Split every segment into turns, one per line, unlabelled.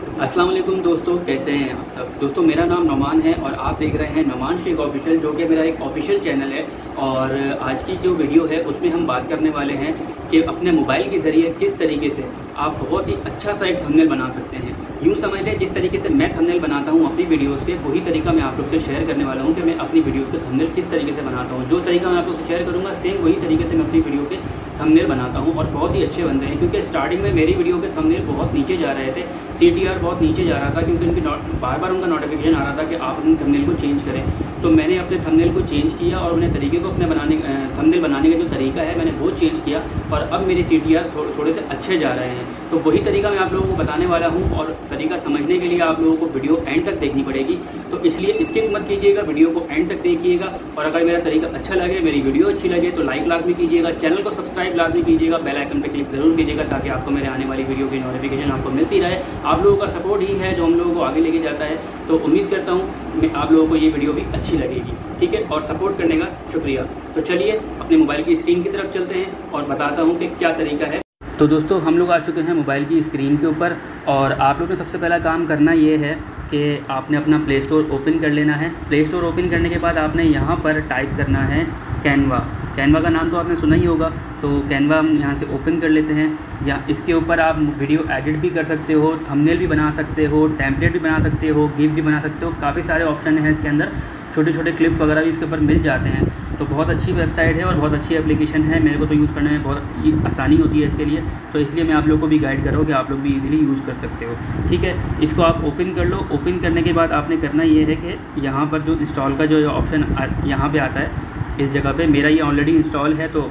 अस्सलाम वालेकुम दोस्तों, कैसे हैं आप सब? दोस्तों, मेरा नाम नमान है और आप देख रहे हैं नमान शेख ऑफिशियल, जो कि मेरा एक ऑफिशियल चैनल है। और आज की जो वीडियो है, उसमें हम बात करने वाले हैं कि अपने मोबाइल के ज़रिए किस तरीके से आप बहुत ही अच्छा सा एक थंबनेल बना सकते हैं। यूँ समझ लें, जिस तरीके से मैं थंबनेल बनाता हूँ अपनी वीडियोज़ के, वही तरीका मैं आप लोग से शेयर करने वाला हूँ कि मैं अपनी वीडियोज़ के थंबनेल किस तरीके से बनाता हूँ। जो तरीका मैं आप लोग से शेयर करूँगा सेम वही तरीके से मैं अपनी वीडियो के थंबनेल बनाता हूँ। और बहुत ही अच्छे बनते हैं, क्योंकि स्टार्टिंग में मेरी वीडियो के थंबनेल बहुत नीचे जा रहे थे। सीटीआर बहुत नीचे जा रहा था, क्योंकि उनकी बार बार उनका नोटिफिकेशन आ रहा था कि आप अपने थंबनेल को चेंज करें। तो मैंने अपने थंबनेल को चेंज किया और अपने तरीके को अपने बनाने थंबनेल बनाने का जो तरीका है, मैंने वो चेंज किया। और अब मेरे सी टी थोड़े थोड़े से अच्छे जा रहे हैं। तो वही तरीका मैं आप लोगों को बताने वाला हूँ और तरीका समझने के लिए आप लोगों को वीडियो एंड तक देखनी पड़ेगी। तो इसलिए स्किप मत कीजिएगा, वीडियो को एंड तक देखिएगा और अगर मेरा तरीका अच्छा लगे, मेरी वीडियो अच्छी लगे तो लाइक लाजमी कीजिएगा, चैनल को सब्सक्राइब लाजमी कीजिएगा, बेल आइकन पर क्लिक ज़रूर कीजिएगा ताकि आपको मेरे आने वाली वीडियो की नोटिफिकेशन आपको मिलती रहे। आप लोगों का सपोर्ट ही है जो हम लोगों को आगे लेके जाता है। तो उम्मीद करता हूँ मैं आप लोगों को ये वीडियो भी अच्छी लगेगी, ठीक है? और सपोर्ट करने का शुक्रिया। तो चलिए, अपने मोबाइल की स्क्रीन की तरफ़ चलते हैं और बताता हूँ कि क्या तरीका है। तो दोस्तों, हम लोग आ चुके हैं मोबाइल की स्क्रीन के ऊपर और आप लोगों ने सबसे पहला काम करना ये है कि आपने अपना प्ले स्टोर ओपन कर लेना है। प्ले स्टोर ओपन करने के बाद आपने यहाँ पर टाइप करना है कैनवा। कैनवा का नाम तो आपने सुना ही होगा तो कैनवा हम यहाँ से ओपन कर लेते हैं, या इसके ऊपर आप वीडियो एडिट भी कर सकते हो थंबनेल भी बना सकते हो टेम्पलेट भी बना सकते हो गिफ्ट भी बना सकते हो, काफ़ी सारे ऑप्शन हैं इसके अंदर छोटे छोटे क्लिप्स वगैरह भी इसके ऊपर मिल जाते हैं। तो बहुत अच्छी वेबसाइट है और बहुत अच्छी एप्लीकेशन है, मेरे को तो यूज़ करने में बहुत आसानी होती है इसके लिए तो इसलिए मैं आप लोग को भी गाइड कर रहा हूँ कि आप लोग भी इजीली यूज़ कर सकते हो। ठीक है, इसको आप ओपन कर लो। ओपन करने के बाद आपने करना ये है कि यहाँ पर जो इंस्टॉल का जो ऑप्शन यहाँ पर आता है इस जगह पे। मेरा ये ऑलरेडी इंस्टॉल है तो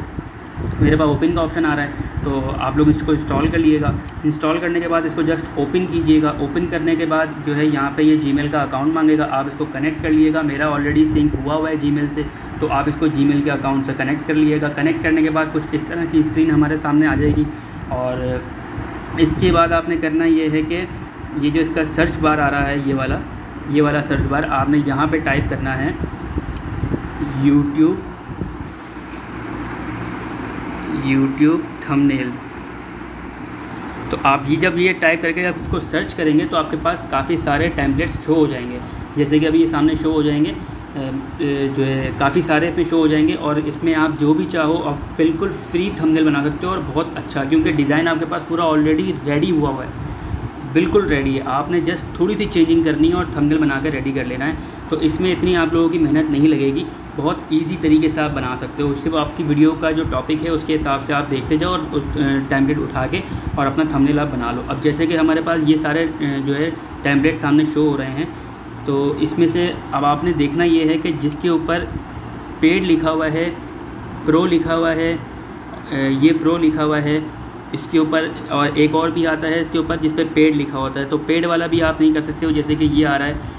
मेरे पास ओपन का ऑप्शन आ रहा है तो आप लोग इसको इंस्टॉल कर लिएगा इंस्टॉल करने के बाद इसको जस्ट ओपन कीजिएगा। ओपन करने के बाद जो है यहाँ पे ये जीमेल का अकाउंट मांगेगा। आप इसको कनेक्ट कर लिएगा मेरा ऑलरेडी सिंक हुआ हुआ है जीमेल से तो आप इसको जीमेल के अकाउंट से कनेक्ट कर लिएगा कनेक्ट करने के बाद कुछ इस तरह की स्क्रीन हमारे सामने आ जाएगी। और इसके बाद आपने करना ये है कि ये जो इसका सर्च बार आ रहा है, ये वाला ये वाला सर्च बार आपने यहाँ पर टाइप करना है। यूट्यूब यूट्यूब थंबनेल तो आप ये जब ये टाइप करके आप इसको सर्च करेंगे तो आपके पास काफ़ी सारे टैंपलेट्स शो हो जाएँगे। जैसे कि अभी ये सामने शो हो जाएँगे जो है, काफ़ी सारे इसमें शो हो जाएँगे और इसमें आप जो भी चाहो, आप बिल्कुल फ्री थंबनेल बना सकते हो और बहुत अच्छा क्योंकि डिज़ाइन आपके पास पूरा ऑलरेडी रेडी हुआ हुआ है। बिल्कुल रेडी है। आपने जस्ट थोड़ी सी चेंजिंग करनी है और थंबनेल बना कर रेडी कर लेना है। तो इसमें इतनी आप लोगों की मेहनत नहीं लगेगी। बहुत इजी तरीके से आप बना सकते हो। सिर्फ़ आपकी वीडियो का जो टॉपिक है, उसके हिसाब से आप देखते जाओ और उस टैमलेट उठा के और अपना थंबनेल आप बना लो। अब जैसे कि हमारे पास ये सारे जो है टैमलेट सामने शो हो रहे हैं तो इसमें से अब आपने देखना ये है कि जिसके ऊपर पेड लिखा हुआ है प्रो लिखा हुआ है ये प्रो लिखा हुआ है इसके ऊपर, और एक और भी आता है इसके ऊपर जिस पर पे पेड लिखा होता है। तो पेड वाला भी आप नहीं कर सकते हो, जैसे कि ये आ रहा है।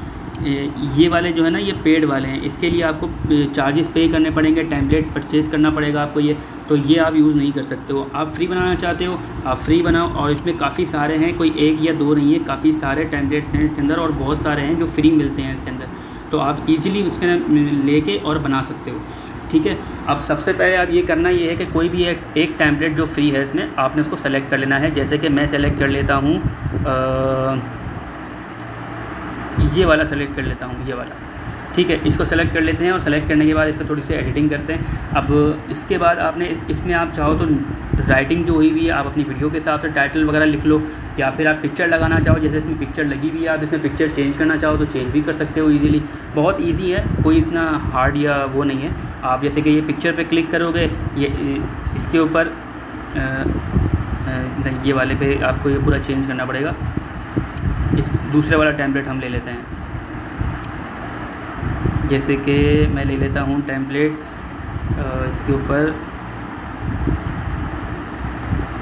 ये वाले जो है ना, ये पेड वाले हैं। इसके लिए आपको चार्जेस पे करने पड़ेंगे टैंपलेट परचेज़ करना पड़ेगा आपको ये। तो ये आप यूज़ नहीं कर सकते हो। आप फ्री बनाना चाहते हो, आप फ्री बनाओ, और इसमें काफ़ी सारे हैं, कोई एक या दो नहीं है, काफ़ी सारे टैंपलेट्स हैं इसके अंदर, और बहुत सारे हैं जो फ्री मिलते हैं इसके अंदर। तो आप ईज़िली उसके ले और बना सकते हो। ठीक है? अब सबसे पहले आप ये करना ये है कि कोई भी एक एक टैंपलेट जो फ्री है इसमें, आपने उसको सेलेक्ट कर लेना है। जैसे कि मैं सेलेक्ट कर लेता हूँ ये वाला सेलेक्ट कर लेता हूँ, ये वाला। ठीक है, इसको सेलेक्ट कर लेते हैं और सेलेक्ट करने के बाद इस पर थोड़ी सी एडिटिंग करते हैं। अब इसके बाद आपने, इसमें आप चाहो तो राइटिंग जो हुई हुई है, आप अपनी वीडियो के हिसाब से टाइटल वगैरह लिख लो, या फिर आप पिक्चर लगाना चाहो, जैसे इसमें पिक्चर लगी हुई है, आप इसमें पिक्चर चेंज करना चाहो तो चेंज भी कर सकते हो ईजिली बहुत ईजी है, कोई इतना हार्ड या वो नहीं है। आप जैसे कि ये पिक्चर पर क्लिक करोगे, ये, इसके ऊपर ये वाले पे आपको ये पूरा चेंज करना पड़ेगा। इस, दूसरे वाला टैंपलेट हम ले लेते हैं। जैसे कि मैं ले लेता हूँ टैंपलेट्स इसके ऊपर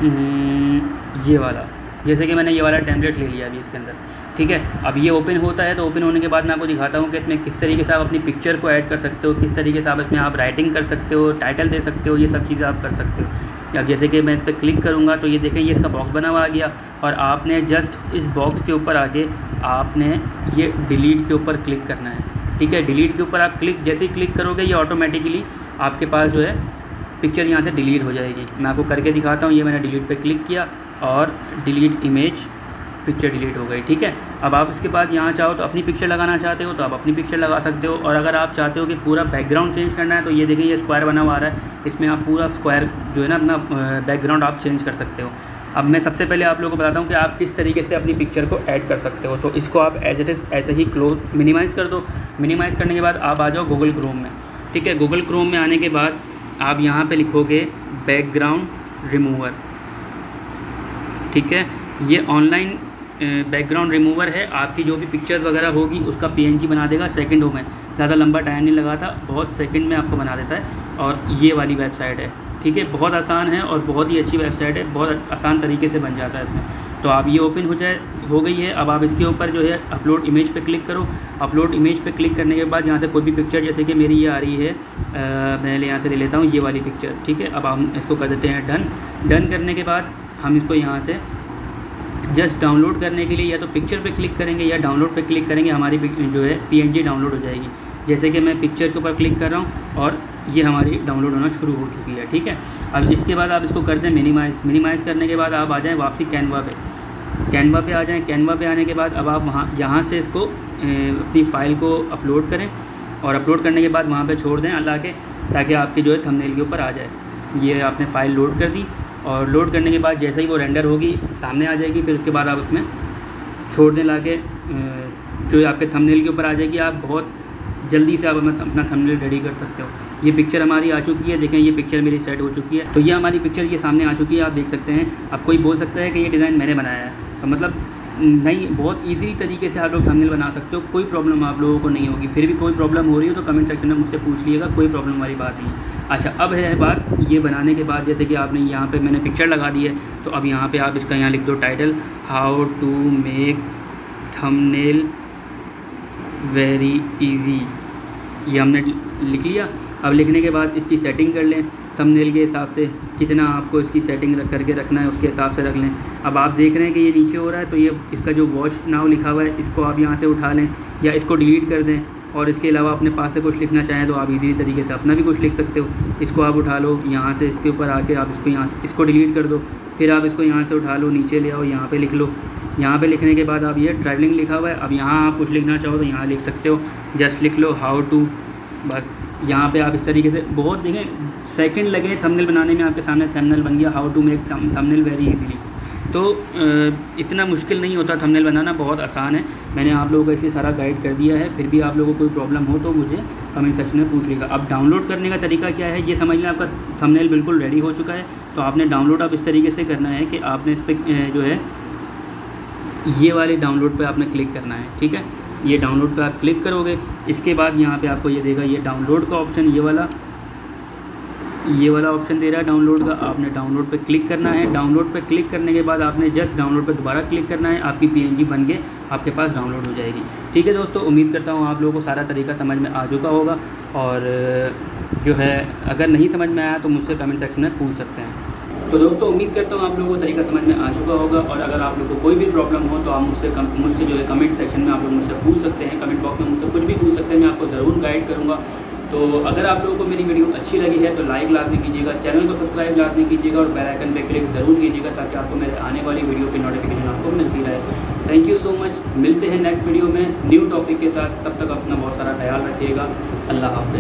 हम्म, ये वाला। जैसे कि मैंने ये वाला टैंपलेट ले लिया अभी इसके अंदर ठीक है? अब ये ओपन होता है तो ओपन होने के बाद मैं आपको दिखाता हूँ कि इसमें किस तरीके से आप अपनी पिक्चर को ऐड कर सकते हो किस तरीके से आप इसमें आप राइटिंग कर सकते हो टाइटल दे सकते हो ये सब चीज़ें आप कर सकते हो। अब जैसे कि मैं इस पर क्लिक करूँगा तो ये देखें ये इसका बॉक्स बना हुआ आ गया और आपने जस्ट इस बॉक्स के ऊपर आके आपने ये डिलीट के ऊपर क्लिक करना है। ठीक है डिलीट के ऊपर आप क्लिक जैसे ही क्लिक करोगे ये ऑटोमेटिकली आपके पास जो है पिक्चर यहाँ से डिलीट हो जाएगी। मैं आपको करके दिखाता हूँ, ये मैंने डिलीट पे क्लिक किया और डिलीट इमेज पिक्चर डिलीट हो गई, ठीक है? अब आप इसके बाद यहाँ चाहो तो अपनी पिक्चर लगाना चाहते हो तो आप अपनी पिक्चर लगा सकते हो और अगर आप चाहते हो कि पूरा बैकग्राउंड चेंज करना है तो ये देखिए ये स्क्वायर बना हुआ आ रहा है। इसमें आप पूरा स्क्वायर जो है ना अपना बैकग्राउंड आप चेंज कर सकते हो। अब मैं सबसे पहले आप लोगों को बताता हूँ कि आप किस तरीके से अपनी पिक्चर को ऐड कर सकते हो। तो इसको आप एज इट इज़ ऐसे ही क्लोज मिनिमाइज़ कर दो। मिनिमाइज़ करने के बाद आप आ जाओ गूगल क्रोम में। ठीक है? गूगल क्रोम में आने के बाद आप यहाँ पे लिखोगे बैकग्राउंड रिमूवर ठीक है? ये ऑनलाइन बैकग्राउंड रिमूवर है। आपकी जो भी पिक्चर्स वगैरह होगी, उसका पीएनजी बना देगा सेकंडों में। ज़्यादा लंबा टाइम नहीं लगाता बहुत सेकंड में आपको बना देता है। और ये वाली वेबसाइट है। ठीक है बहुत आसान है और बहुत ही अच्छी वेबसाइट है बहुत आसान तरीके से बन जाता है इसमें। तो आप ये ओपन हो जाए हो गई है अब आप इसके ऊपर जो है अपलोड इमेज पे क्लिक करो। अपलोड इमेज पे क्लिक करने के बाद यहाँ से कोई भी पिक्चर जैसे कि मेरी ये आ रही है आ, मैं यहाँ से ले लेता हूँ ये वाली पिक्चर ठीक है? अब हम इसको कर देते हैं डन डन करने के बाद हम इसको यहाँ से जस्ट डाउनलोड करने के लिए या तो पिक्चर पे क्लिक करेंगे या डाउनलोड पे क्लिक करेंगे हमारी जो है पीएनजी डाउनलोड हो जाएगी। जैसे कि मैं पिक्चर के ऊपर क्लिक कर रहा हूँ और ये हमारी डाउनलोड होना शुरू हो चुकी है, ठीक है? अब इसके बाद आप इसको कर दें मिनिमाइज़ मिनिमाइज़ करने के बाद आप आ जाएँ वापसी कैनवा पे। कैनवा पे आ जाएँ। कैनवा पे आने के बाद अब आप वहाँ, यहाँ से इसको अपनी फ़ाइल को अपलोड करें और अपलोड करने के बाद वहाँ पे छोड़ दें अल्लाह के, ताकि आपकी जो है थंबनेल के ऊपर आ जाए। ये आपने फ़ाइल लोड कर दी और लोड करने के बाद जैसे ही वो रेंडर होगी, सामने आ जाएगी, फिर उसके बाद आप उसमें छोड़ दें ला के जो आपके थंबनेल के ऊपर आ जाएगी। आप बहुत जल्दी से आप अपना थंबनेल रेडी कर सकते हो। ये पिक्चर हमारी आ चुकी है, देखें, ये पिक्चर मेरी सेट हो चुकी है। तो ये हमारी पिक्चर ये सामने आ चुकी है, आप देख सकते हैं। अब कोई बोल सकता है कि ये डिज़ाइन मैंने बनाया है। तो मतलब नहीं, बहुत इजीली तरीके से आप लोग थंबनेल बना सकते हो। कोई प्रॉब्लम आप लोगों को नहीं होगी। फिर भी कोई प्रॉब्लम हो रही हो तो कमेंट सेक्शन में मुझसे पूछ लीजिएगा कोई प्रॉब्लम वाली बात नहीं। अच्छा अब है बात ये बनाने के बाद, जैसे कि आपने यहाँ पे मैंने पिक्चर लगा दी है तो अब यहाँ पे आप इसका यहाँ लिख दो title how to make thumbnail very easy ये हमने लिख लिया। अब लिखने के बाद इसकी सेटिंग कर लें। थंबनेल के हिसाब से कितना आपको इसकी सेटिंग रख करके रखना है, उसके हिसाब से रख लें। अब आप देख रहे हैं कि ये नीचे हो रहा है तो ये इसका जो वॉश नाव लिखा हुआ है, इसको आप यहाँ से उठा लें या इसको डिलीट कर दें। और इसके अलावा अपने पास से कुछ लिखना चाहें तो आप इजीली तरीके से अपना भी कुछ लिख सकते हो। इसको आप उठा लो, यहाँ से इसके ऊपर आके आप इसको यहाँ इसको डिलीट कर दो। फिर आप इसको यहाँ से उठा लो, नीचे ले आओ, यहाँ पे लिख लो। यहाँ पे लिखने के बाद आप ये ट्रैवलिंग लिखा हुआ है। अब यहाँ आप कुछ लिखना चाहो तो यहाँ लिख सकते हो। जस्ट लिख लो हाउ टू बस। यहाँ पे आप इस तरीके से बहुत देखें सेकंड लगे थंबनेल बनाने में आपके सामने थंबनेल बन गया how to make thumbnail very easily तो इतना मुश्किल नहीं होता थंबनेल बनाना, बहुत आसान है। मैंने आप लोगों को इसलिए सारा गाइड कर दिया है। फिर भी आप लोगों को कोई प्रॉब्लम हो तो मुझे कमेंट सेक्शन में पूछ लेगा। अब डाउनलोड करने का तरीका क्या है? ये समझ लें आपका थंबनेल बिल्कुल रेडी हो चुका है। तो आपने डाउनलोड अब इस तरीके से करना है कि आपने इस पर जो है ये वाले डाउनलोड पर आपने क्लिक करना है, ठीक है? ये डाउनलोड पे आप क्लिक करोगे, इसके बाद यहाँ पे आपको ये देगा, ये डाउनलोड का ऑप्शन ये वाला ये वाला ऑप्शन दे रहा है डाउनलोड का, आपने डाउनलोड पे क्लिक करना है। डाउनलोड पे क्लिक करने के बाद आपने जस्ट डाउनलोड पे दोबारा क्लिक करना है, आपकी पीएनजी बन के आपके पास डाउनलोड हो जाएगी। ठीक है दोस्तों, उम्मीद करता हूँ आप लोगों को सारा तरीका समझ में आ चुका होगा और जो है, अगर नहीं समझ में आया तो मुझसे कमेंट सेक्शन में पूछ सकते हैं। तो दोस्तों, उम्मीद करता हूँ आप लोगों को तरीका समझ में आ चुका होगा और अगर आप लोगों को कोई भी प्रॉब्लम हो तो आप मुझसे मुझसे जो है कमेंट सेक्शन में आप लोग मुझसे पूछ सकते हैं। कमेंट बॉक्स में मुझसे कुछ भी पूछ सकते हैं, मैं आपको ज़रूर गाइड करूँगा। तो अगर आप लोगों को मेरी वीडियो अच्छी लगी है तो लाइक लाजमी कीजिएगा चैनल को सब्सक्राइब लाजमी कीजिएगा और बेल आइकन पे क्लिक ज़रूर कीजिएगा ताकि आपको मेरे आने वाली वीडियो की नोटिफिकेशन आपको मिलती रहे। थैंक यू सो मच मिलते हैं नेक्स्ट वीडियो में न्यू टॉपिक के साथ। तब तक अपना बहुत सारा ख्याल रखिएगा। अल्लाह हाफिज़।